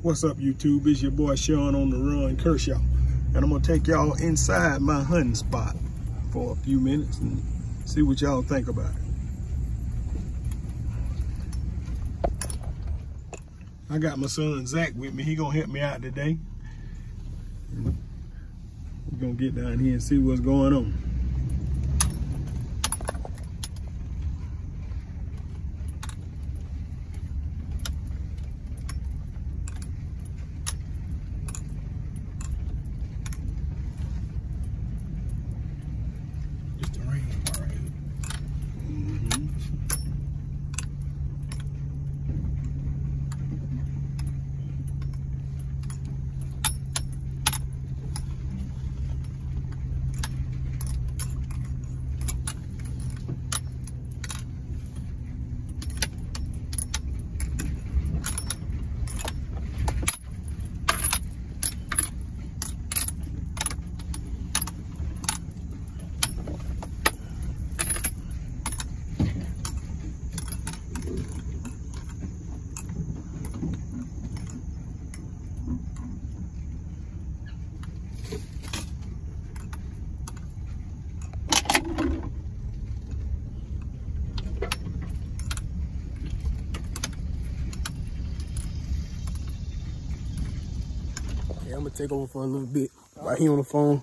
What's up, YouTube? It's your boy Shon on the run, Kershaw. And I'm gonna take y'all inside my hunting spot for a few minutes and see what y'all think about it. I got my son Zach with me. He gonna help me out today. We're gonna get down here and see what's going on. Take over for a little bit. Right here on the phone.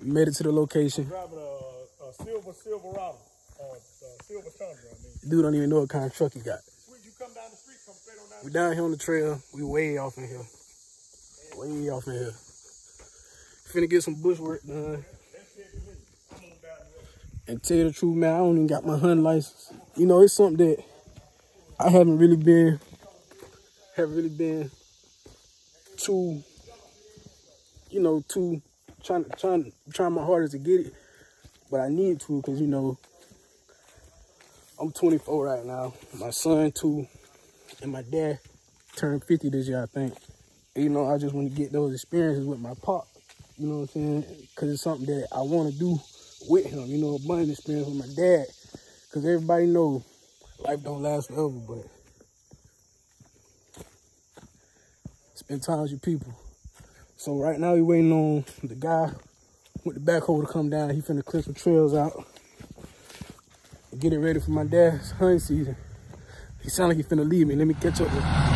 We made it to the location. Driving a, a silver Silverado, or uh, silver Tundra, I mean. Dude don't even know what kind of truck he got. Sweet, you come down the street from straight on down We down here on the trail. We way off in here. Way off in here. Finna get some bush work done. And tell you the truth, man, I don't even got my hunting license. You know, it's something that I haven't really been, haven't really been too, you know, too trying, trying, trying my hardest to get it. But I need to, cause you know, I'm 24 right now. My son too, and my dad turned 50 this year, I think. You know, I just want to get those experiences with my pop. You know what I'm saying? Because it's something that I want to do with him. You know, a bonding experience with my dad. Because everybody know life don't last forever, but spend time with your people. So right now we waiting on the guy with the backhoe to come down. He finna clear some trails out. Get it ready for my dad's hunting season. He sound like he finna leave me. Let me catch up with him.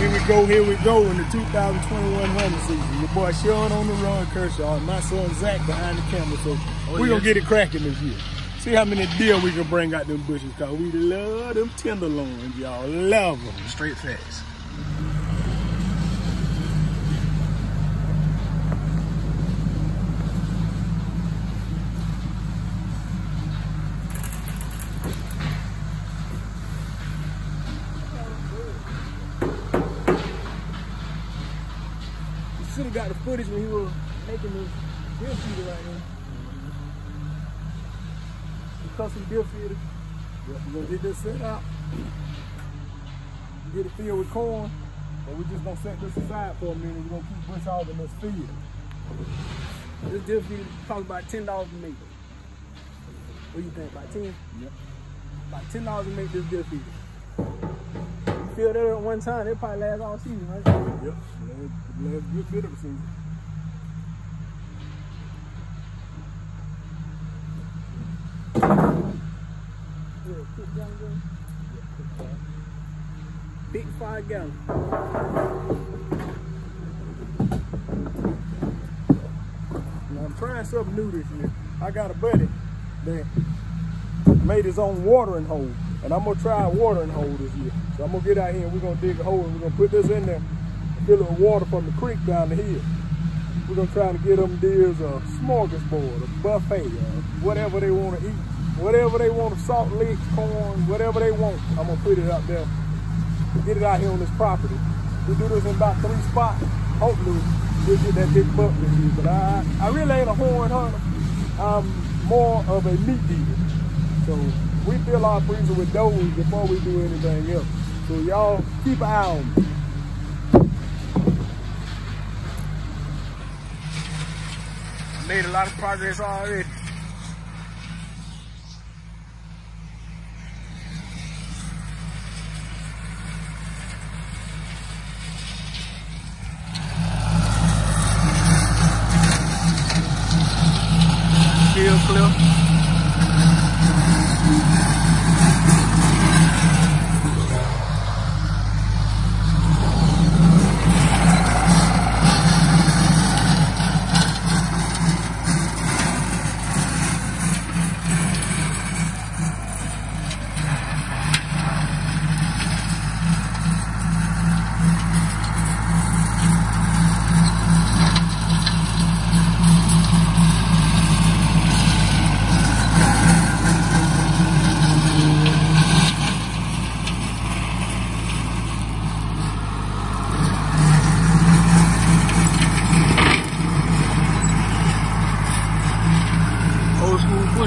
Here we go, here we go in the 2021 hunting season. Your boy Shon on the run, Kershaw, and my son Zach behind the camera. So oh, we're gonna get it cracking this year. See how many deer we can bring out them bushes, cause we love them tenderloins, y'all. Love them. Straight facts. Footage when he was making this deer feeder right here. The custom deer feeder. We're gonna get this set out. Get it filled with corn. But we're just gonna set this aside for a minute. We're gonna keep bush hogging this field. This deal feed costs about ten dollars to make. What do you think? About ten? Yep. About ten dollars to make this deal feed. You feel that at one time, it probably last all season, right? Yep. Last, last good bit of the season. Big five gallon. Now I'm trying something new this year. I got a buddy that made his own watering hole. And I'm gonna try a watering hole this year. So I'm gonna get out here and we're gonna dig a hole and we're gonna put this in there and fill it with water from the creek down the hill. We're gonna try to get them deers a smorgasbord, a buffet, whatever they wanna eat. Whatever they want, salt licks, corn, whatever they want, I'm gonna put it out there. Get it out here on this property. We do this in about three spots. Hopefully we'll get that big buck this year. But I, I really ain't a horn hunter. I'm more of a meat eater. So we fill our freezer with those before we do anything else. So y'all keep an eye on me. Made a lot of progress already.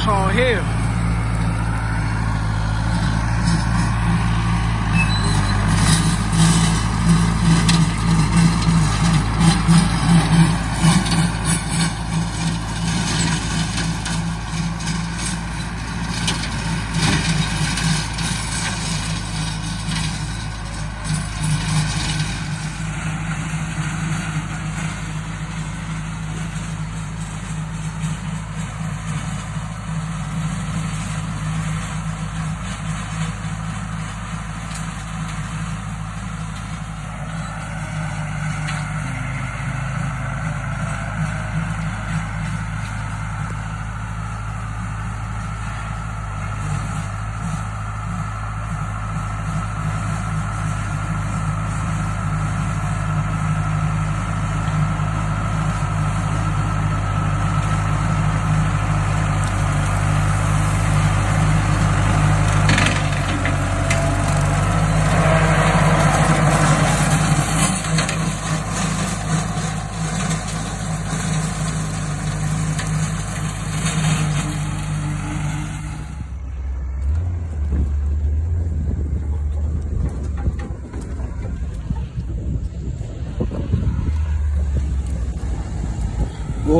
On here.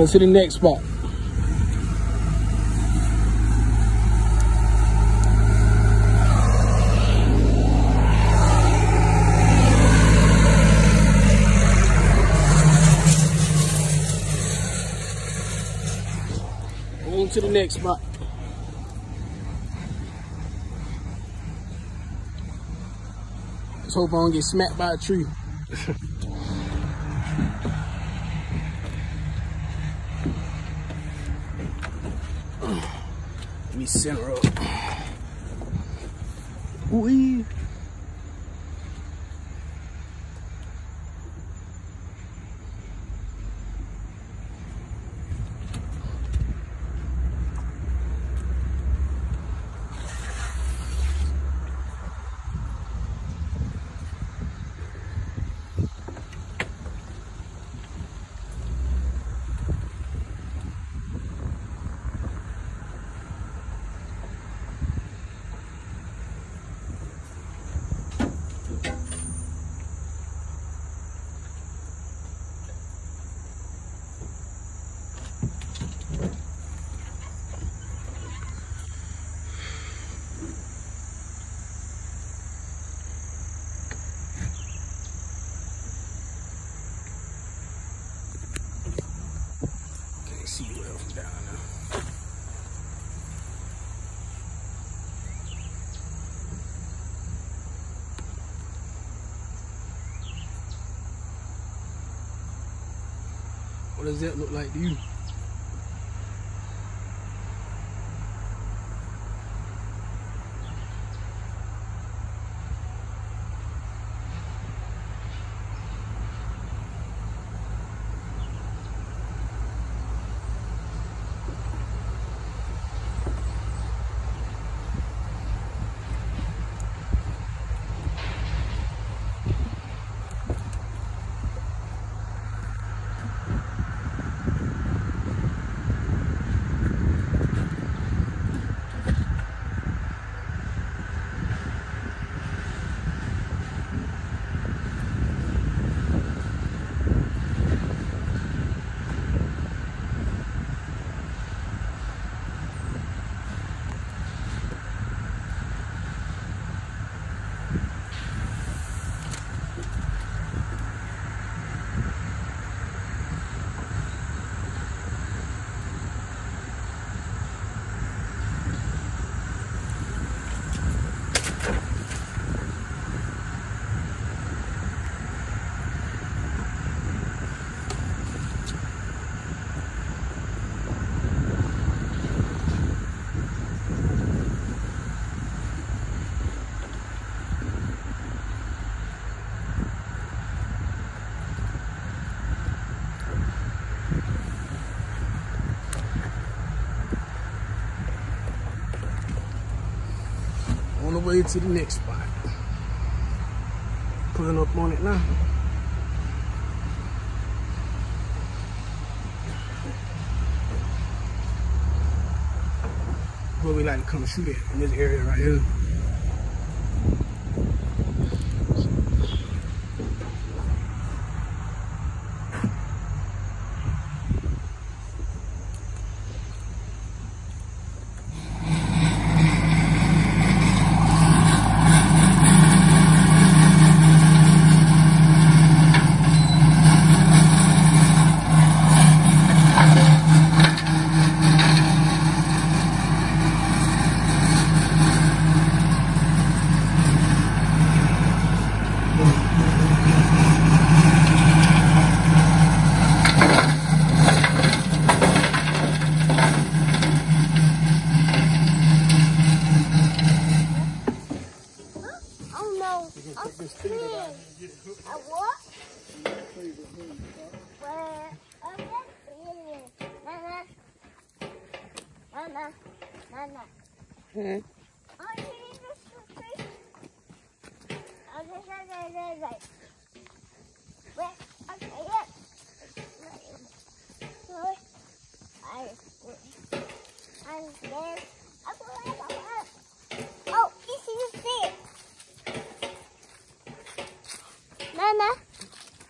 Going to the next spot. On to the next spot. Let's hope I don't get smacked by a tree. Me center up. Wee. Can't see well from down there. What does that look like to you? To the next spot. Pulling up on it now. Where we like to come shoot at in this area right here. Oh no. We're I'm gonna take this feeder down scared. here and get it hooked. A what? Play with him, huh? Where? Okay. Nana. Nana. Nana. Hmm. Oh, you need this tree? Oh, this, this, this, this, this. Where? Okay, yeah. Where? I, I'm there. Up, up, up, up. Oh, this is it.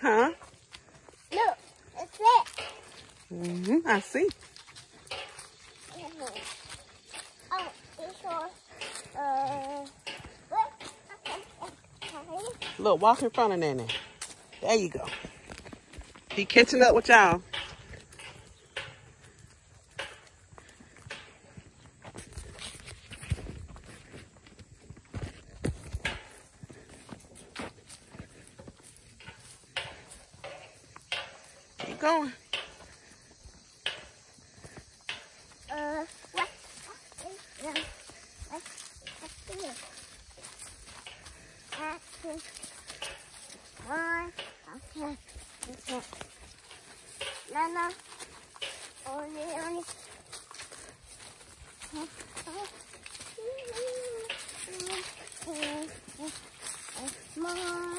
Huh? look, it's it. I see. Oh, it's yours. Uh, what? Okay, okay. Look, walk in front of Nana. There you go. He catching up with y'all. Keep going. Uh, what? No. What's this? Action. One. Okay. Okay. Nana. Only, only. Where?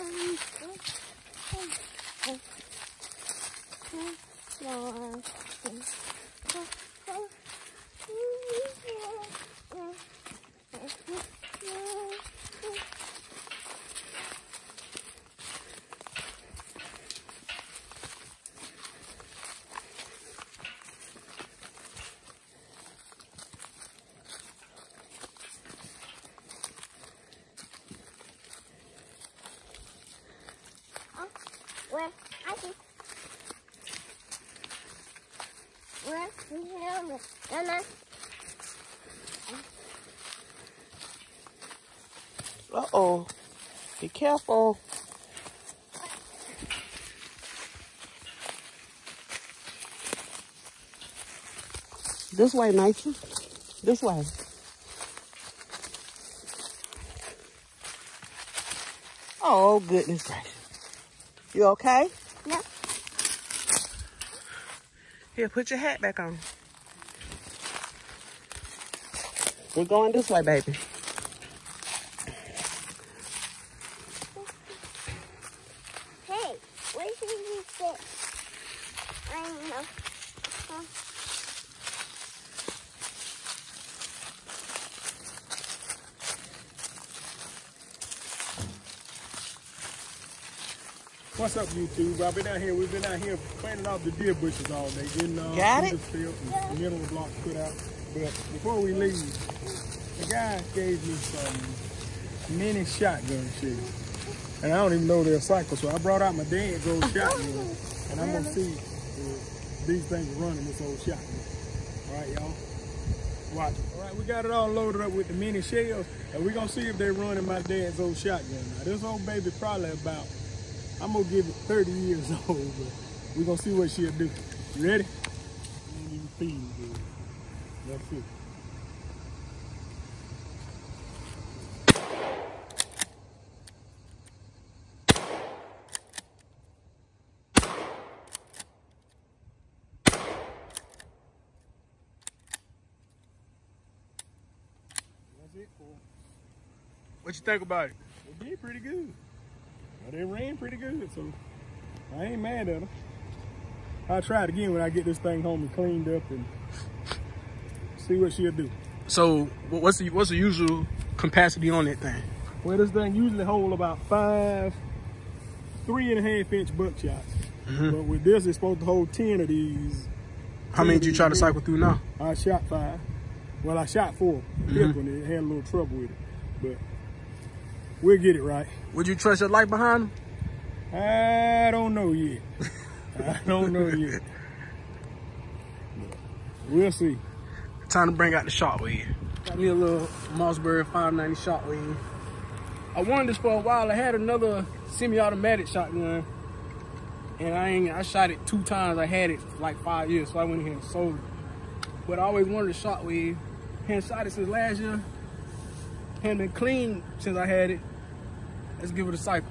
Nana. Uh-oh. Be careful. This way, Nike. This way. Oh, goodness gracious. You okay? No. Here, put your hat back on. We're going this way, baby. Hey, where should we sit? I don't know. Huh? What's up, YouTube? I've been out here. We've been out here planting off the deer bushes all day, getting uh, Got it? this field and mineral blocks put out. But before we leave, the guy gave me some mini shotgun shells, and I don't even know their cycle. So I brought out my dad's old oh. shotgun, and I'm gonna see if these things are running this old shotgun. All right, y'all. Watch. All right, we got it all loaded up with the mini shells, and we're gonna see if they're running my dad's old shotgun. Now, this old baby probably about I'm gonna give it 30 years old, but we're gonna see what she'll do. You ready? Ain't even feeding good. Let's see. What you think about it? It did pretty good. But it ran pretty good, so I ain't mad at her. I'll try it again when I get this thing home and cleaned up and see what she'll do. So what's the what's the usual capacity on that thing? Well, this thing usually hold about five, three and a half inch buck buckshots. Mm-hmm. But with this, it's supposed to hold 10 of these. How many did you try to cycle through now? I shot five. Well, I shot 4 mm-hmm. Fifth one, it had a little trouble with it. But we'll get it right. Would you trust your light behind them? I don't know yet. I don't know yet. We'll see. Time to bring out the shockwave. Got me a little Mossberg 590 shockwave. I wanted this for a while. I had another semi-automatic shotgun, and I ain't. I shot it two times. I had it for like five years, so I went ahead and sold it. But I always wanted a shockwave. Hadn't shot it since last year. Hadn't been clean since I had it. Let's give it a cycle.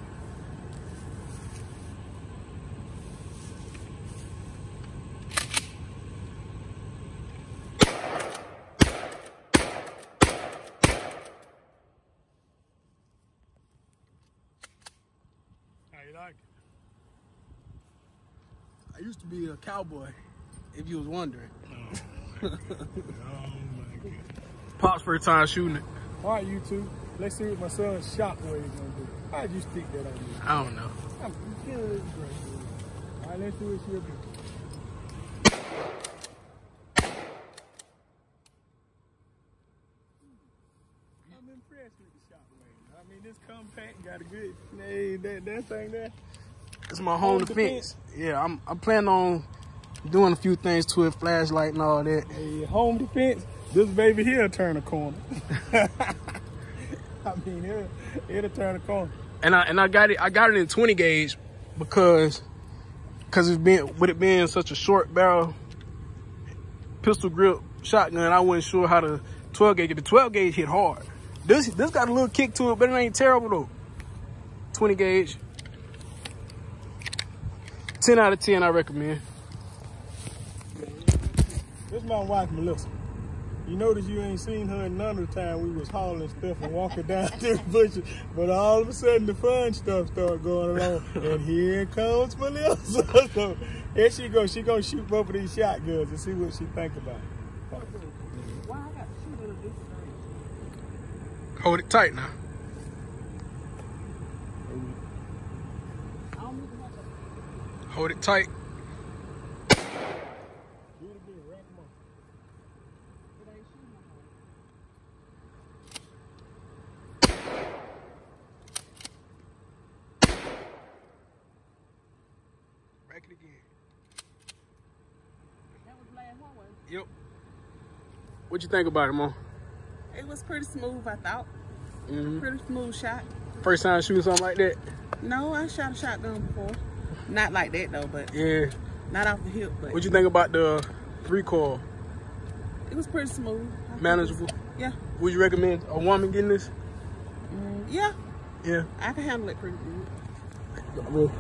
How you like it? I used to be a cowboy, if you was wondering. Oh my goodness. Pops first time shooting it. All right, you two. Let's see what my son's shockwave is gonna do. How'd you stick that on me? I don't know. I'm good. All right, let's see what she'll do. I'm impressed with the shockwave. I mean, this compact got a good, hey, that, that thing there. It's my home, Home defense. Yeah, I'm I'm planning on doing a few things to it, flashlight and all that. Hey, home defense, this baby here turn a corner. I mean, it'll, it'll turn a corner. And I and I got it I got it in 20 gauge because because it's been with it being such a short barrel pistol grip shotgun, I wasn't sure how the 12 gauge. The 12 gauge hit hard. This this got a little kick to it, but it ain't terrible though. 20 gauge. 10 out of 10 I recommend. This is my wife, Melissa. You notice you ain't seen her none of the time we was hauling stuff and walking down through the bushes, but all of a sudden the fun stuff started going along, and here comes Melissa. so here she goes. She gonna shoot both of these shotguns and see what she think about. Hold it tight now. Hold it tight. Again. That was last one? Yep. What you think about it, Mom? It was pretty smooth, I thought. Mhm. Pretty smooth shot. First time shooting something like that? No, I shot a shotgun before. Not like that though, but Yeah. not off the hip. But What you think about the recoil? it was pretty smooth. I Manageable? Yeah. Would you recommend a woman getting this? Mm, yeah. Yeah. I can handle it pretty good. Well,